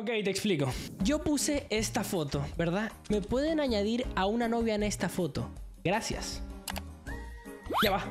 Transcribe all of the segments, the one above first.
Ok, te explico. Yo puse esta foto, ¿verdad? Me pueden añadir a una novia en esta foto. Gracias. Ya va.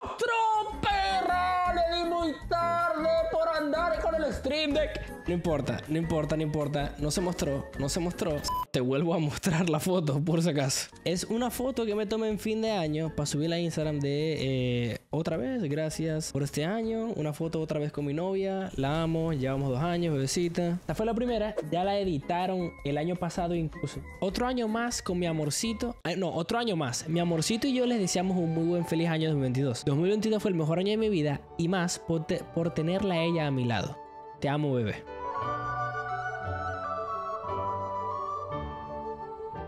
¡Tromperra! Le di muy tarde por andar con el Stream Deck. No importa, no importa, no importa. No se mostró, no se mostró. Te vuelvo a mostrar la foto, por si acaso. Es una foto que me tomé en fin de año para subirla a Instagram de eh, otra vez. Gracias por este año. Una foto otra vez con mi novia. La amo. Llevamos dos años, bebecita. Esta fue la primera. Ya la editaron el año pasado incluso. Otro año más con mi amorcito. No, otro año más. Mi amorcito y yo les deseamos un muy buen feliz año 2022. 2022 fue el mejor año de mi vida y más por, por tenerla a ella a mi lado. Te amo, bebé.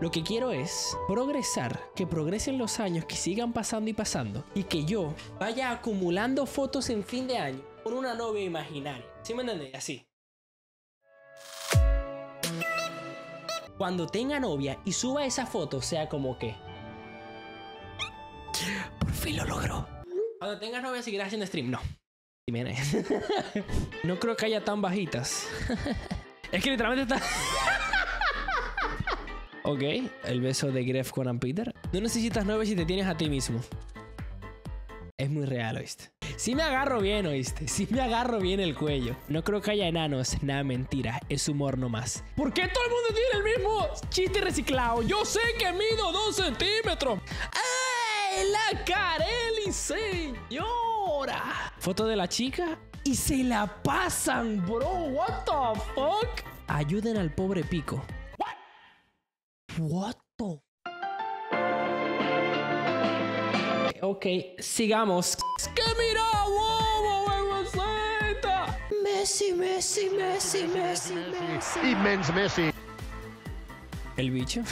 Lo que quiero es progresar, que progresen los años, que sigan pasando y pasando, y que yo vaya acumulando fotos en fin de año con una novia imaginaria. ¿Sí me entendés? Así. Cuando tenga novia y suba esa foto, sea como que. Por fin lo logró. Cuando tengas novia, seguirás haciendo stream. No. No creo que haya tan bajitas. es que literalmente está. Ok, el beso de Gref con Peter. No necesitas nueve si te tienes a ti mismo. Es muy real, ¿oíste? Si me agarro bien, ¿oíste? Si me agarro bien el cuello. No creo que haya enanos. Nada, mentira. Es humor nomás. ¿Por qué todo el mundo tiene el mismo chiste reciclado? Yo sé que mido dos centímetros. ¡Ay! La Carelli, señora. Foto de la chica y se la pasan, bro. What the fuck? Ayuden al pobre pico. What the? Ok, sigamos. ¡Que mira, wow! Messi, Messi, Messi, Messi, Messi. Immens Messi. El bicho.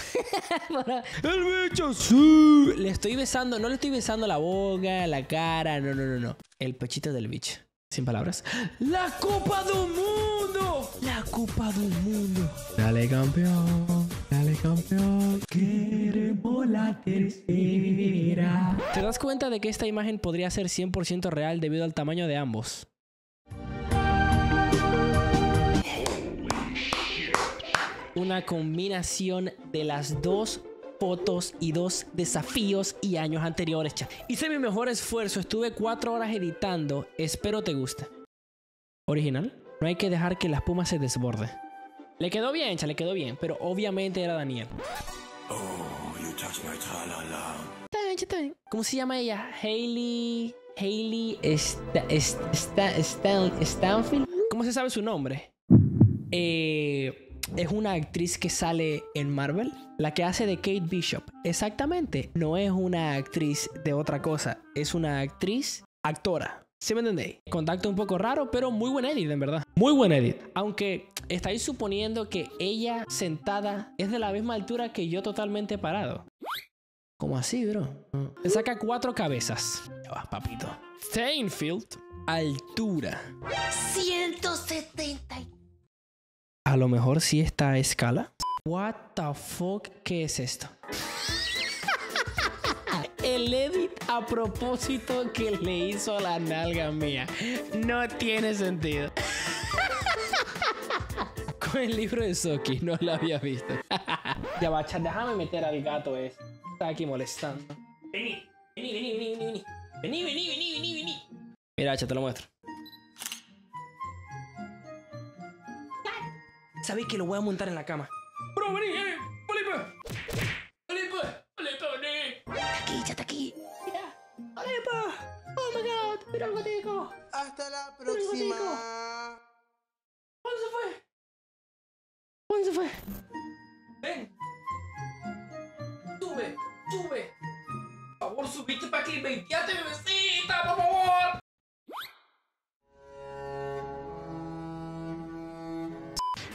el bicho, sí. Le estoy besando, no le estoy besando la boca, la cara, no, no, no, no. El pechito del bicho. Sin palabras. ¡La Copa del Mundo! La Copa del Mundo. Dale campeón, dale campeón. Queremos la tercera. ¿Te das cuenta de que esta imagen podría ser 100% real debido al tamaño de ambos? Una combinación de las dos fotos y dos desafíos y años anteriores. Hice mi mejor esfuerzo, estuve cuatro horas editando. Espero te guste. Original. No hay que dejar que la espuma se desborde. Le quedó bien, cha, le quedó bien, pero obviamente era Daniel. Está bien, cha, está bien. ¿Cómo se llama ella? Hailey. Hailey Sta- St- Sta- Stan- Stanfield. ¿Cómo se sabe su nombre? Eh, es una actriz que sale en Marvel, la que hace de Kate Bishop. Exactamente, no es una actriz de otra cosa, es una actriz actora. ¿Sí me entendéis? Contacto un poco raro, pero muy buen edit, en verdad. Muy buen edit. Aunque estáis suponiendo que ella sentada es de la misma altura que yo totalmente parado. ¿Cómo así, bro? Te saca cuatro cabezas. Ya vas, papito. Steinfield, altura. 170. A lo mejor sí está a escala. What the fuck, ¿qué es esto? El edit a propósito que le hizo a la nalga mía. No tiene sentido. Con el libro de Soki, no lo había visto. ya va, chat, déjame meter al gato ese. Está aquí molestando. Vení, vení, vení, vení, vení, vení. Vení, vení, vení, vení, vení. Mira, chat, te lo muestro. Sabéis que lo voy a montar en la cama. Bro, vení, Sube, sube. Por favor, subiste para que inventiate, bebecita, por favor.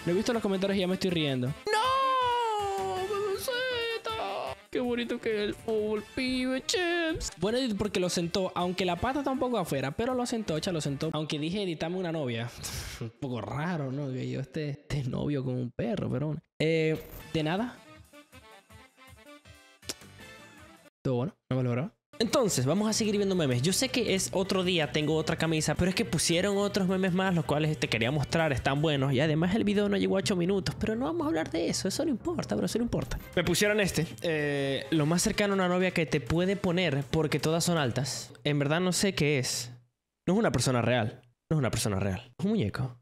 Lo he visto en los comentarios y ya me estoy riendo. ¡No! ¡Bebecita! ¡Qué bonito que es el fútbol, pibe, chips! Bueno, edit porque lo sentó, aunque la pata está un poco afuera, pero lo sentó, echa, lo sentó. Aunque dije editame una novia. un poco raro, ¿no? Que yo esté, esté novio con un perro, pero bueno. Eh, de nada. Todo bueno, no me lo grabó. Entonces, vamos a seguir viendo memes. Yo sé que es otro día, tengo otra camisa, pero es que pusieron otros memes más, los cuales te quería mostrar, están buenos. Y además el video no llegó a 8 minutos, pero no vamos a hablar de eso, eso no importa, bro, eso no importa. Me pusieron este, eh, lo más cercano a una novia que te puede poner porque todas son altas. En verdad no sé qué es. No es una persona real, no es una persona real, es un muñeco.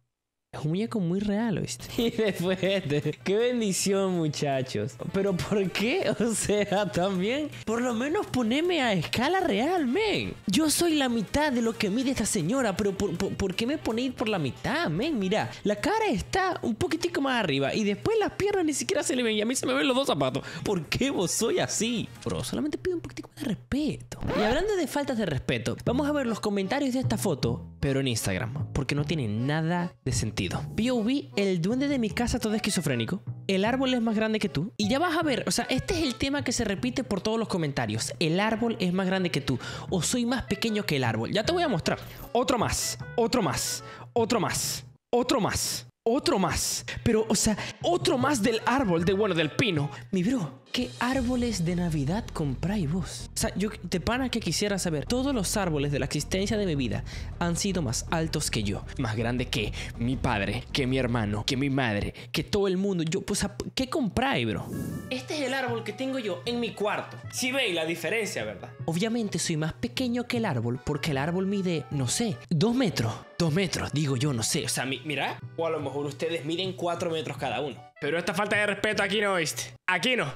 Es un muñeco muy real, ¿oíste? Y después, qué bendición, muchachos. Pero ¿por qué? O sea, también, por lo menos poneme a escala real, men. Yo soy la mitad de lo que mide esta señora, pero ¿por, qué me ponéis por la mitad, men? Mira, la cara está un poquitico más arriba y después las piernas ni siquiera se le ven y a mí se me ven los dos zapatos. ¿Por qué vos soy así? Bro, solamente pido un poquitico de respeto. Y hablando de faltas de respeto, vamos a ver los comentarios de esta foto, pero en Instagram, porque no tiene nada de sentido. POV, el duende de mi casa todo esquizofrénico. El árbol es más grande que tú. Y ya vas a ver, o sea, este es el tema que se repite por todos los comentarios. El árbol es más grande que tú. O soy más pequeño que el árbol. Ya te voy a mostrar. Otro más, otro más, otro más, otro más, otro más. Pero, o sea, otro más del árbol, de bueno, del pino. Mi bro, ¿Qué árboles de Navidad compráis vos? O sea, yo te pana que quisiera saber, todos los árboles de la existencia de mi vida han sido más altos que yo, más grande que mi padre, que mi hermano, que mi madre, que todo el mundo. Yo, pues, ¿qué compráis, bro? Este es el árbol que tengo yo en mi cuarto. Si veis la diferencia, ¿verdad? Obviamente soy más pequeño que el árbol porque el árbol mide, no sé, dos metros. Dos metros, digo yo, no sé. O sea, mira, o a lo mejor ustedes miden cuatro metros cada uno. Pero esta falta de respeto aquí no, ¿viste? Aquí no.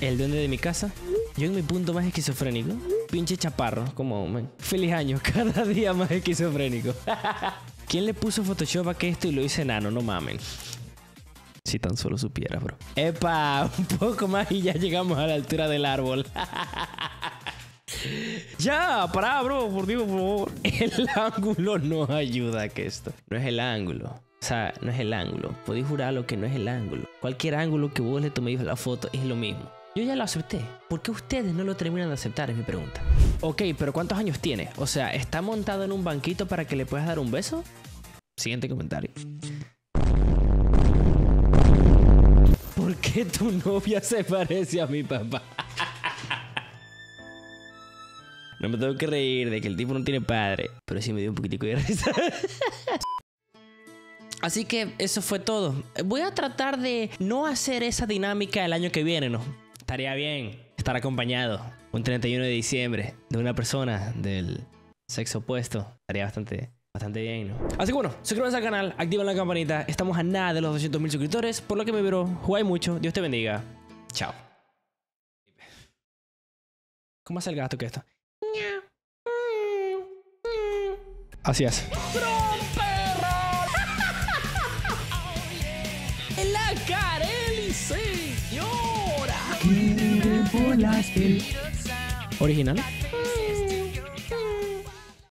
El duende de mi casa. Yo en mi punto más esquizofrénico. Pinche chaparro, como, Feliz año, cada día más esquizofrénico. ¿Quién le puso Photoshop a que esto y lo hice enano? No mamen. Si tan solo supiera, bro. Epa, un poco más y ya llegamos a la altura del árbol. ya, pará, bro, por Dios, por favor. El ángulo no ayuda a que esto. No es el ángulo. Sea, no es el ángulo. Podéis jurar lo que no es el ángulo. Cualquier ángulo que vos le toméis la foto es lo mismo. Yo ya lo acepté. ¿Por qué ustedes no lo terminan de aceptar? Es mi pregunta. Ok, pero ¿cuántos años tiene? O sea, ¿está montado en un banquito para que le puedas dar un beso? Siguiente comentario. ¿Por qué tu novia se parece a mi papá? No me tengo que reír de que el tipo no tiene padre, pero sí me dio un poquitico de risa. Así que eso fue todo. Voy a tratar de no hacer esa dinámica el año que viene, ¿no? Estaría bien estar acompañado un 31 de diciembre de una persona del sexo opuesto. Estaría bastante, bastante bien, ¿no? Así que bueno, suscríbanse al canal, activen la campanita. Estamos a nada de los 200.000 suscriptores. Por lo que me veo, jugáis mucho. Dios te bendiga. Chao. ¿Cómo hace el gato que esto? Así es. Original.